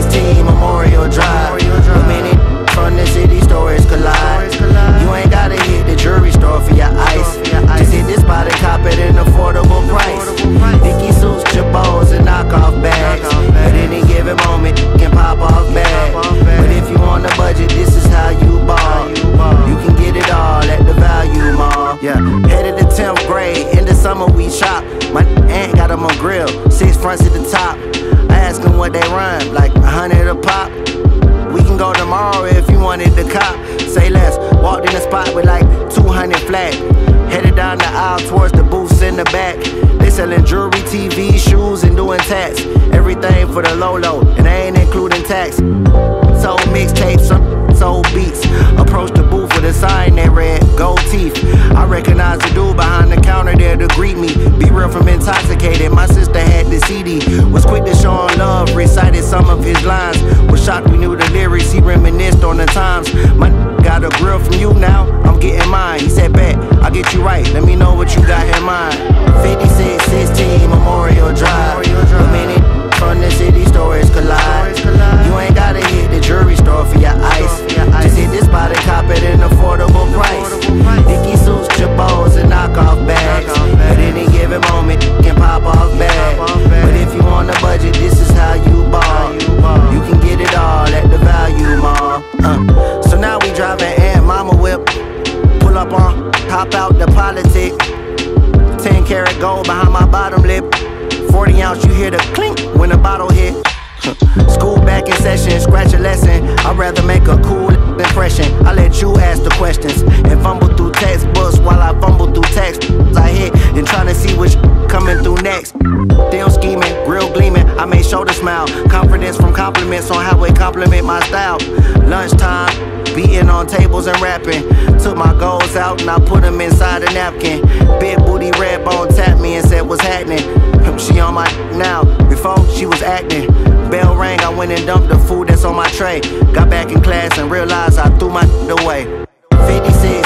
16 Memorial Drive. Where many from the city stories collide. You ain't gotta hit the jewelry store for your ice. Just hit this spot and cop at an affordable price. Dicky suits, chabos, and knockoff bags. At any given moment, can pop off bags. But if you on a budget, this is how you ball. You can get it all at the value mall. Yeah, headed to 10th grade. In the summer, we shop. My aunt got him on grill. Six fronts at the top. I had 100 flat. Headed down the aisle towards the booths in the back. They selling jewelry, TV, shoes, and doing tats. Everything for the low low, and they ain't including tax. Sold mixtapes, sold beats. Approached the booth with a sign that read gold teeth. I recognized the dude behind the counter there to greet me. Be real from intoxicated. My sister had the CD. Was quick to show love, recited some of his lines. Was shocked we knew the lyrics, he reminisced on the times. My up on, hop out the politic. 10 karat gold behind my bottom lip. 40 ounce, you hear the clink when the bottle hit. School back in session, scratch a lesson. I'd rather make a cool impression. I let you ask the questions and fumble through textbooks while I fumble through text. I hit and trying to see which coming through next. Damn scheming, grill gleaming. I made shoulder smile. Confidence from compliments on how it compliment my style. Lunchtime, beating on tables and rapping. Took my goals out and I put them inside a napkin. Big booty red bone tapped me and said, What's happening? She on my now. Before she was acting. Bell rang, I went and dumped the food that's on my tray. Got back in class and realized I threw my away. 5616